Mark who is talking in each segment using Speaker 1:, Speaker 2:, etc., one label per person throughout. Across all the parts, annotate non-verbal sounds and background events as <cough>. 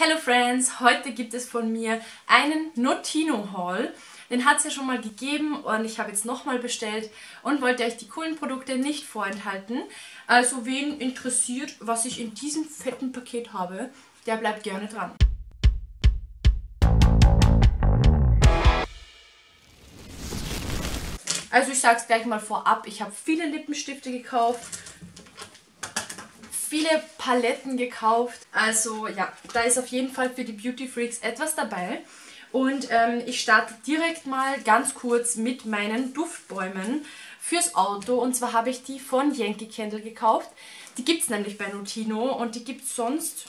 Speaker 1: Hello Friends, heute gibt es von mir einen Notino Haul. Den hat es ja schon mal gegeben und ich habe jetzt nochmal bestellt und wollte euch die coolen Produkte nicht vorenthalten. Also wen interessiert, was ich in diesem fetten Paket habe, der bleibt gerne dran. Also ich sage es gleich mal vorab, ich habe viele Lippenstifte gekauft viele Paletten gekauft. Also ja, da ist auf jeden Fall für die Beauty Freaks etwas dabei. Und ähm, ich starte direkt mal ganz kurz mit meinen Duftbäumen fürs Auto. Und zwar habe ich die von Yankee Candle gekauft. Die gibt es nämlich bei Notino und die gibt es sonst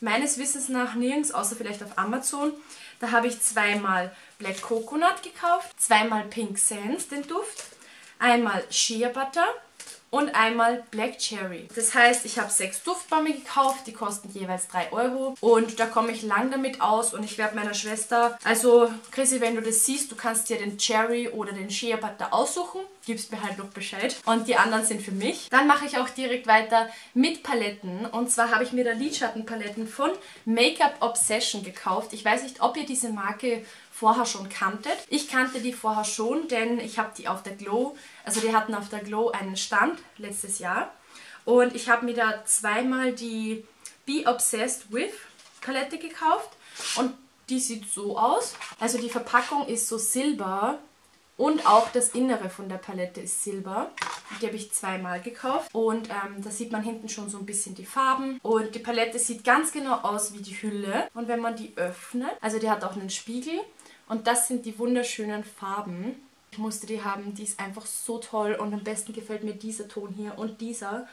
Speaker 1: meines Wissens nach nirgends, außer vielleicht auf Amazon. Da habe ich zweimal Black Coconut gekauft, zweimal Pink Sands, den Duft, einmal Shea Butter und einmal Black Cherry. Das heißt, ich habe sechs Duftbäume gekauft, die kosten jeweils 3 Euro und da komme ich lang damit aus und ich werde meiner Schwester, also Chrissy, wenn du das siehst, du kannst dir den Cherry oder den Shea Butter aussuchen, gibst mir halt noch Bescheid und die anderen sind für mich. Dann mache ich auch direkt weiter mit Paletten und zwar habe ich mir da Lidschattenpaletten von Make-up Obsession gekauft. Ich weiß nicht, ob ihr diese Marke vorher schon kanntet. Ich kannte die vorher schon, denn ich habe die auf der Glow, also die hatten auf der Glow einen Stand letztes Jahr. Und ich habe mir da zweimal die Be Obsessed With Palette gekauft. Und die sieht so aus. Also die Verpackung ist so silber und auch das Innere von der Palette ist silber. Die habe ich zweimal gekauft. Und ähm, da sieht man hinten schon so ein bisschen die Farben. Und die Palette sieht ganz genau aus wie die Hülle. Und wenn man die öffnet, also die hat auch einen Spiegel. Und das sind die wunderschönen Farben. Ich musste die haben, die ist einfach so toll und am besten gefällt mir dieser Ton hier und dieser.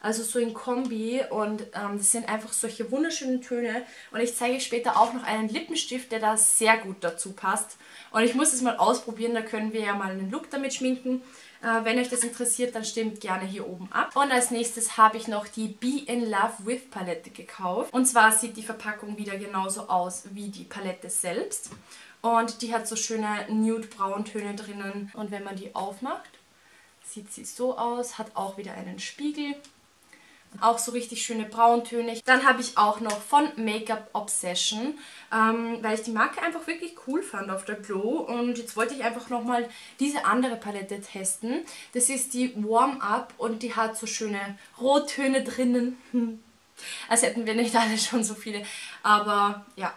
Speaker 1: Also so in Kombi und ähm, das sind einfach solche wunderschönen Töne. Und ich zeige später auch noch einen Lippenstift, der da sehr gut dazu passt. Und ich muss es mal ausprobieren, da können wir ja mal einen Look damit schminken. Äh, wenn euch das interessiert, dann stimmt gerne hier oben ab. Und als nächstes habe ich noch die Be in Love With Palette gekauft. Und zwar sieht die Verpackung wieder genauso aus wie die Palette selbst. Und die hat so schöne Nude-Brauntöne drinnen. Und wenn man die aufmacht, sieht sie so aus. Hat auch wieder einen Spiegel. Auch so richtig schöne Brauntöne. Dann habe ich auch noch von Make-up Obsession, ähm, weil ich die Marke einfach wirklich cool fand auf der Glow. Und jetzt wollte ich einfach nochmal diese andere Palette testen. Das ist die Warm Up und die hat so schöne Rottöne drinnen. <laughs> Als hätten wir nicht alle schon so viele. Aber ja,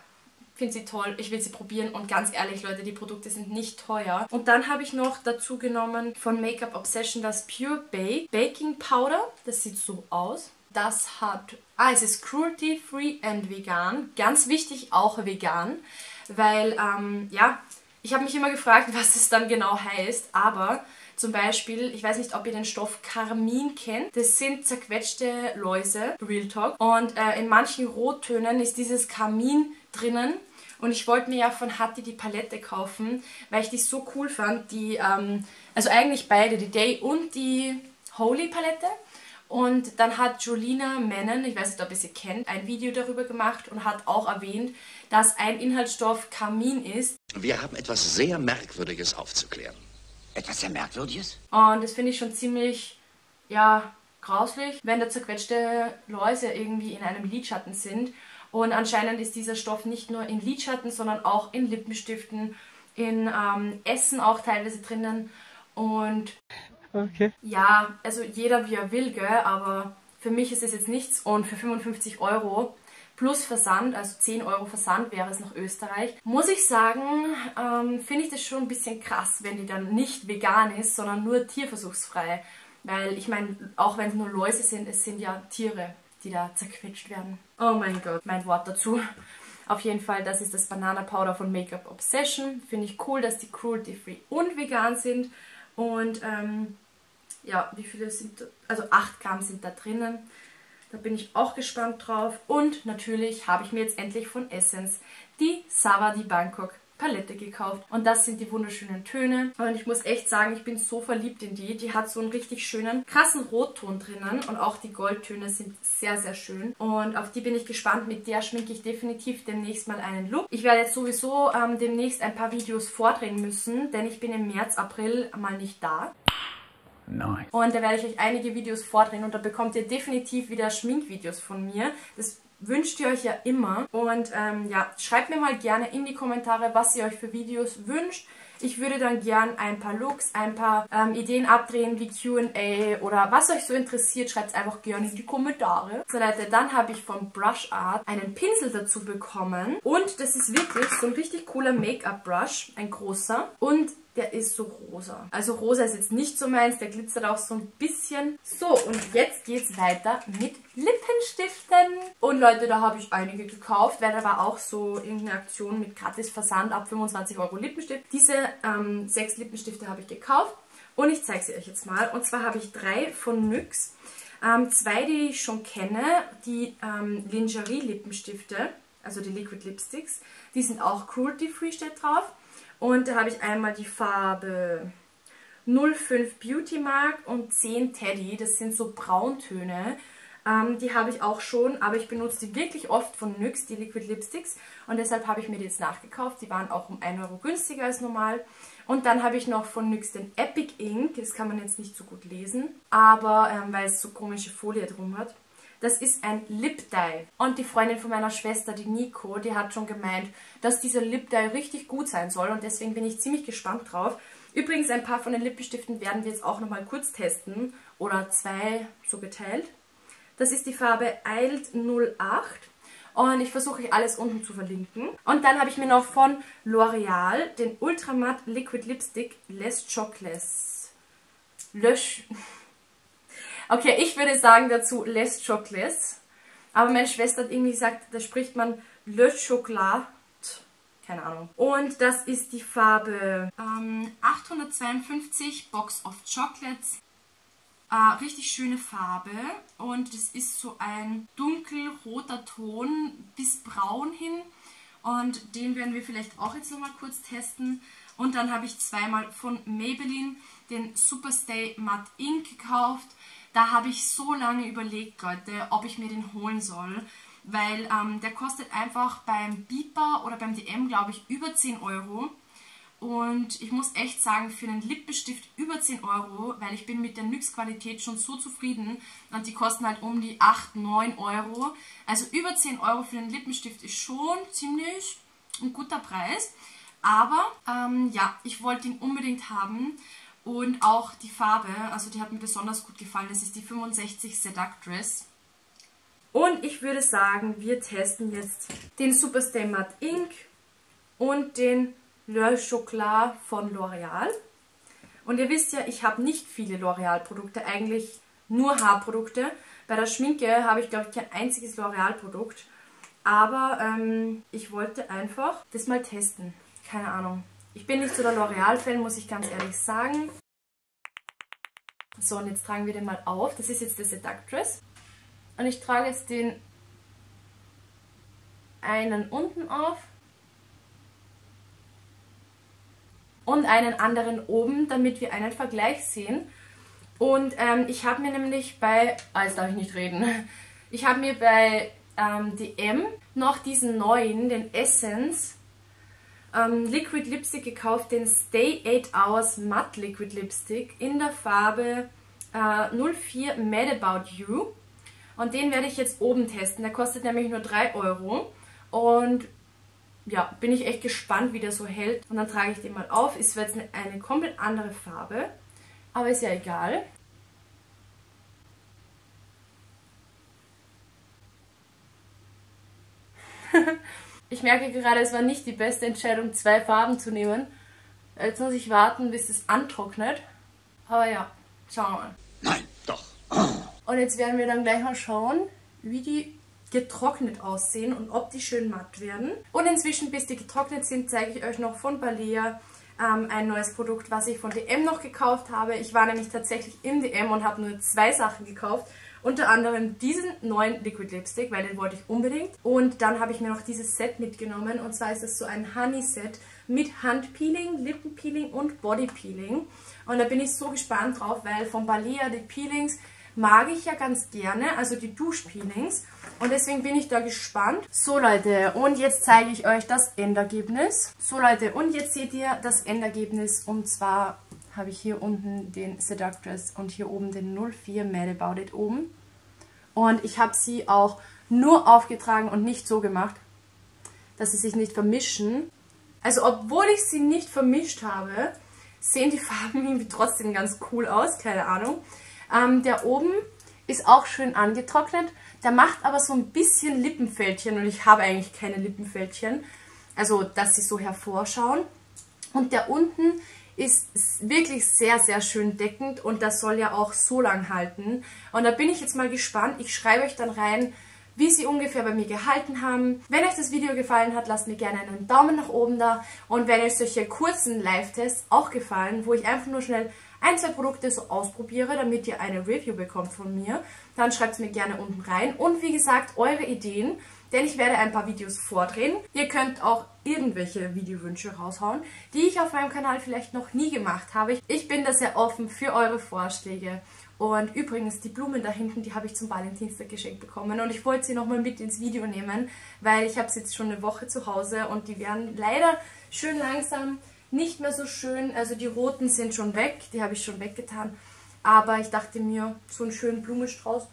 Speaker 1: finde sie toll, ich will sie probieren und ganz ehrlich Leute, die Produkte sind nicht teuer. Und dann habe ich noch dazu genommen von Make-up Obsession das Pure Bake Baking Powder. Das sieht so aus. Das hat, ah, es ist cruelty free and vegan. Ganz wichtig, auch vegan, weil, ähm, ja, ich habe mich immer gefragt, <laughs> was es dann genau heißt, aber zum Beispiel, ich weiß nicht, ob ihr den Stoff Karmin kennt. Das sind zerquetschte Läuse, Real Talk. Und äh, in manchen Rottönen ist dieses Karmin drinnen und ich wollte mir ja von Hattie die Palette kaufen, weil ich die so cool fand. Die, ähm, also eigentlich beide, die Day und die Holy Palette. Und dann hat Jolina Menon, ich weiß nicht, ob ihr sie kennt, ein Video darüber gemacht und hat auch erwähnt, dass ein Inhaltsstoff Kamin ist.
Speaker 2: Wir haben etwas sehr Merkwürdiges aufzuklären.
Speaker 3: Etwas sehr Merkwürdiges?
Speaker 1: Und das finde ich schon ziemlich, ja, grauslich, wenn da zerquetschte Läuse irgendwie in einem Lidschatten sind. Und anscheinend ist dieser Stoff nicht nur in Lidschatten, sondern auch in Lippenstiften, in ähm, Essen auch teilweise drinnen. Und okay. ja, also jeder wie er will, gell, aber für mich ist es jetzt nichts. Und für 55 Euro plus Versand, also 10 Euro Versand wäre es nach Österreich, muss ich sagen, ähm, finde ich das schon ein bisschen krass, wenn die dann nicht vegan ist, sondern nur tierversuchsfrei. Weil ich meine, auch wenn es nur Läuse sind, es sind ja Tiere die da zerquetscht werden. Oh mein Gott, mein Wort dazu. Auf jeden Fall, das ist das Banana Powder von Make-up Obsession. Finde ich cool, dass die cruelty-free und vegan sind. Und ähm, ja, wie viele sind da? Also 8 Gramm sind da drinnen. Da bin ich auch gespannt drauf. Und natürlich habe ich mir jetzt endlich von Essence die Savadi Bangkok Palette gekauft. Und das sind die wunderschönen Töne. Und ich muss echt sagen, ich bin so verliebt in die. Die hat so einen richtig schönen, krassen Rotton drinnen. Und auch die Goldtöne sind sehr, sehr schön. Und auf die bin ich gespannt. Mit der schminke ich definitiv demnächst mal einen Look. Ich werde jetzt sowieso ähm, demnächst ein paar Videos vordrehen müssen, denn ich bin im März, April mal nicht da.
Speaker 3: Nice.
Speaker 1: Und da werde ich euch einige Videos vordrehen und da bekommt ihr definitiv wieder Schminkvideos von mir. Das wünscht ihr euch ja immer. Und ähm, ja, schreibt mir mal gerne in die Kommentare, was ihr euch für Videos wünscht. Ich würde dann gern ein paar Looks, ein paar ähm, Ideen abdrehen wie Q&A oder was euch so interessiert, schreibt es einfach gerne in die Kommentare. So Leute, dann habe ich von Brush Art einen Pinsel dazu bekommen und das ist wirklich so ein richtig cooler Make-up-Brush, ein großer und der ist so rosa. Also rosa ist jetzt nicht so meins, der glitzert auch so ein bisschen. So, und jetzt geht's weiter mit Lippenstiften. Und Leute, da habe ich einige gekauft, weil da war auch so irgendeine Aktion mit gratis Versand ab 25 Euro Lippenstift. Diese ähm, sechs Lippenstifte habe ich gekauft und ich zeige sie euch jetzt mal. Und zwar habe ich drei von NYX. Ähm, zwei, die ich schon kenne, die ähm, Lingerie Lippenstifte, also die Liquid Lipsticks. Die sind auch cruelty-free, steht drauf. Und da habe ich einmal die Farbe 05 Beauty Mark und 10 Teddy. Das sind so Brauntöne. Ähm, die habe ich auch schon, aber ich benutze die wirklich oft von NYX, die Liquid Lipsticks. Und deshalb habe ich mir die jetzt nachgekauft. Die waren auch um 1 Euro günstiger als normal. Und dann habe ich noch von NYX den Epic Ink. Das kann man jetzt nicht so gut lesen, aber ähm, weil es so komische Folie drum hat. Das ist ein Lip Dye. Und die Freundin von meiner Schwester, die Nico, die hat schon gemeint, dass dieser Lip Dye richtig gut sein soll. Und deswegen bin ich ziemlich gespannt drauf. Übrigens, ein paar von den Lippenstiften werden wir jetzt auch nochmal kurz testen. Oder zwei so geteilt. Das ist die Farbe Eilt 08. Und ich versuche euch alles unten zu verlinken. Und dann habe ich mir noch von L'Oreal den Ultramatt Liquid Lipstick Les Chocolates. Lösch... <laughs> Okay, ich würde sagen dazu Les Chocolates. Aber meine Schwester hat irgendwie gesagt, da spricht man Le Chocolat. Keine Ahnung. Und das ist die Farbe ähm, 852 Box of Chocolates. Äh, richtig schöne Farbe. Und es ist so ein dunkelroter Ton bis braun hin. Und den werden wir vielleicht auch jetzt nochmal kurz testen. Und dann habe ich zweimal von Maybelline den Superstay Matte Ink gekauft. Da habe ich so lange überlegt, Leute, ob ich mir den holen soll, weil ähm, der kostet einfach beim Beeper oder beim DM, glaube ich, über 10 Euro. Und ich muss echt sagen, für einen Lippenstift über 10 Euro, weil ich bin mit der NYX-Qualität schon so zufrieden und die kosten halt um die 8, 9 Euro. Also über 10 Euro für einen Lippenstift ist schon ziemlich ein guter Preis. Aber ähm, ja, ich wollte ihn unbedingt haben. Und auch die Farbe, also die hat mir besonders gut gefallen. Das ist die 65 Seductress. Und ich würde sagen, wir testen jetzt den Superstay Matte Ink und den Le Chocolat von L'Oreal. Und ihr wisst ja, ich habe nicht viele L'Oreal-Produkte, eigentlich nur Haarprodukte. Bei der Schminke habe ich, glaube ich, kein einziges L'Oreal-Produkt. Aber ähm, ich wollte einfach das mal testen. Keine Ahnung. Ich bin nicht so der L'Oreal-Fan, muss ich ganz ehrlich sagen. So, und jetzt tragen wir den mal auf. Das ist jetzt der Seductress. Und ich trage jetzt den einen unten auf. Und einen anderen oben, damit wir einen Vergleich sehen. Und ähm, ich habe mir nämlich bei... Ah, jetzt darf ich nicht reden. Ich habe mir bei ähm, DM noch diesen neuen, den Essence ähm, Liquid Lipstick gekauft, den Stay 8 Hours Matte Liquid Lipstick in der Farbe äh, 04 Mad About You. Und den werde ich jetzt oben testen. Der kostet nämlich nur 3 Euro. Und ja, bin ich echt gespannt, wie der so hält. Und dann trage ich den mal auf. Ist jetzt eine, eine komplett andere Farbe. Aber ist ja egal. <laughs> Ich merke gerade, es war nicht die beste Entscheidung, zwei Farben zu nehmen. Jetzt muss ich warten, bis es antrocknet. Aber ja, schauen wir mal.
Speaker 3: Nein, doch.
Speaker 1: Und jetzt werden wir dann gleich mal schauen, wie die getrocknet aussehen und ob die schön matt werden. Und inzwischen, bis die getrocknet sind, zeige ich euch noch von Balea ähm, ein neues Produkt, was ich von DM noch gekauft habe. Ich war nämlich tatsächlich im DM und habe nur zwei Sachen gekauft. Unter anderem diesen neuen Liquid Lipstick, weil den wollte ich unbedingt. Und dann habe ich mir noch dieses Set mitgenommen. Und zwar ist es so ein Honey Set mit Handpeeling, Lippenpeeling und Bodypeeling. Und da bin ich so gespannt drauf, weil von Balea die Peelings mag ich ja ganz gerne, also die Duschpeelings. Und deswegen bin ich da gespannt. So Leute, und jetzt zeige ich euch das Endergebnis. So Leute, und jetzt seht ihr das Endergebnis. Und zwar habe ich hier unten den Seductress und hier oben den 04 Mad About It oben. Und ich habe sie auch nur aufgetragen und nicht so gemacht, dass sie sich nicht vermischen. Also obwohl ich sie nicht vermischt habe, sehen die <laughs> Farben irgendwie trotzdem ganz cool aus, keine Ahnung. Ähm, der oben ist auch schön angetrocknet, der macht aber so ein bisschen Lippenfältchen und ich habe eigentlich keine Lippenfältchen, also dass sie so hervorschauen. Und der unten ist wirklich sehr, sehr schön deckend und das soll ja auch so lang halten. Und da bin ich jetzt mal gespannt. Ich schreibe euch dann rein, wie sie ungefähr bei mir gehalten haben. Wenn euch das Video gefallen hat, lasst mir gerne einen Daumen nach oben da. Und wenn euch solche kurzen Live-Tests auch gefallen, wo ich einfach nur schnell ein, zwei Produkte so ausprobiere, damit ihr eine Review bekommt von mir, dann schreibt es mir gerne unten rein. Und wie gesagt, eure Ideen, denn ich werde ein paar Videos vordrehen. Ihr könnt auch irgendwelche Videowünsche raushauen, die ich auf meinem Kanal vielleicht noch nie gemacht habe. Ich bin da sehr offen für eure Vorschläge. Und übrigens, die Blumen da hinten, die habe ich zum Valentinstag geschenkt bekommen. Und ich wollte sie nochmal mit ins Video nehmen, weil ich habe sie jetzt schon eine Woche zu Hause und die werden leider schön langsam nicht mehr so schön. Also die roten sind schon weg, die habe ich schon weggetan. Aber ich dachte mir, so einen schönen Blumenstrauß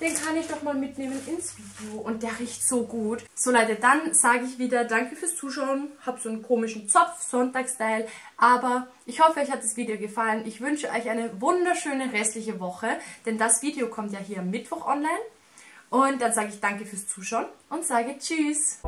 Speaker 1: den kann ich doch mal mitnehmen ins Video. Und der riecht so gut. So Leute, dann sage ich wieder danke fürs Zuschauen. Hab so einen komischen Zopf, Sonntagsstyle. Aber ich hoffe, euch hat das Video gefallen. Ich wünsche euch eine wunderschöne restliche Woche. Denn das Video kommt ja hier Mittwoch online. Und dann sage ich danke fürs Zuschauen und sage Tschüss.